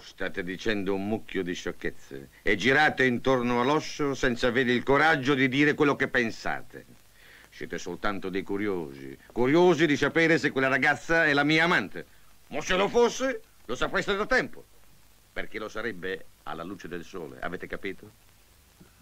State dicendo un mucchio di sciocchezze e girate intorno all'oscio senza avere il coraggio di dire quello che pensate. Siete soltanto dei curiosi, curiosi di sapere se quella ragazza è la mia amante. Ma se lo fosse, lo sapreste da tempo. Perché lo sarebbe alla luce del sole, avete capito?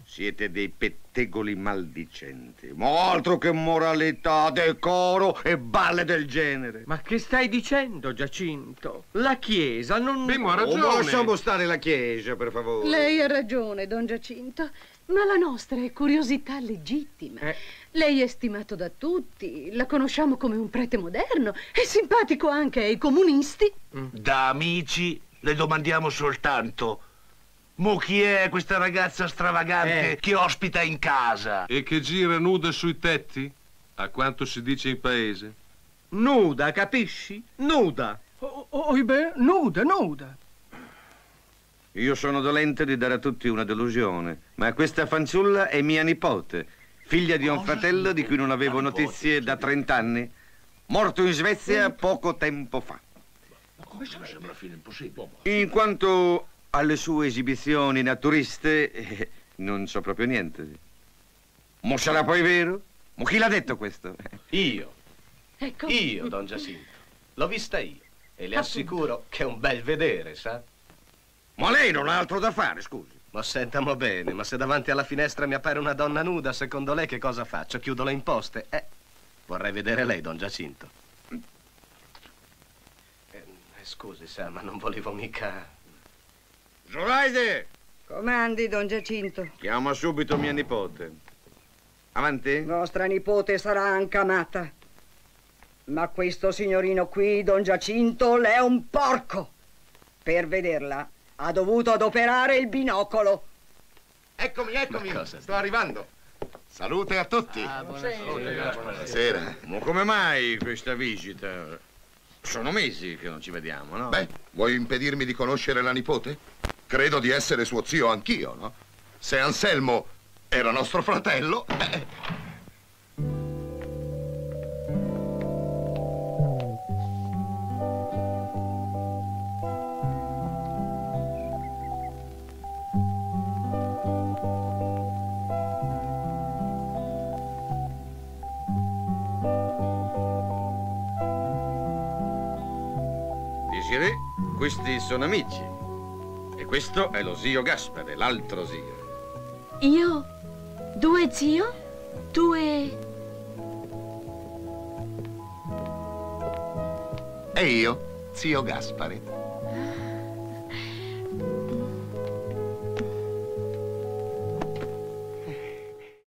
Siete dei pettegoli maldicenti. Ma altro che moralità, decoro e balle del genere. Ma che stai dicendo, Giacinto? La Chiesa non... Mimmo ha Oh, ragione. ma lasciamo stare la chiesa, per favore. Lei ha ragione, don Giacinto, ma la nostra è curiosità legittima. Eh. Lei è stimato da tutti, la conosciamo come un prete moderno, è simpatico anche ai comunisti. Da amici le domandiamo soltanto. Mo chi è questa ragazza stravagante Eh. che ospita in casa? E che gira nuda sui tetti? A quanto si dice in paese? Nuda, capisci? Nuda. Oh, oh, beh, nuda, nuda. Io sono dolente di dare a tutti una delusione, ma questa fanciulla è mia nipote, figlia di un fratello di cui non avevo notizie da 30 anni, morto in Svezia poco tempo fa. In quanto alle sue esibizioni naturiste, eh, non so proprio niente. Ma sarà poi vero? Ma chi l'ha detto questo? Io, Ecco. io, don Giacinto. L'ho vista io e le assicuro che è un bel vedere, sa? Ma lei non ha altro da fare, scusi. Ma sentamo bene, ma se davanti alla finestra mi appare una donna nuda, secondo lei che cosa faccio? Chiudo le imposte? Eh, vorrei vedere lei, don Giacinto. Eh, eh, scusi, sa, ma non volevo mica... Zoraide, Comandi, don Giacinto. chiama subito mia nipote. Avanti? Vostra nipote sarà anche amata. Ma questo signorino qui, don Giacinto, l'è un porco. Per vederla ha dovuto adoperare il binocolo. Eccomi, eccomi, sto arrivando. Salute a tutti. Buonasera. Ma come mai questa visita? Sono mesi che non ci vediamo, no? Beh, vuoi impedirmi di conoscere la nipote? Credo di essere suo zio anch'io, no? Se Anselmo era nostro fratello, eh, questi sono amici. E questo è lo zio Gaspare, l'altro zio. Io? Due zio? Due... e io, zio Gaspare.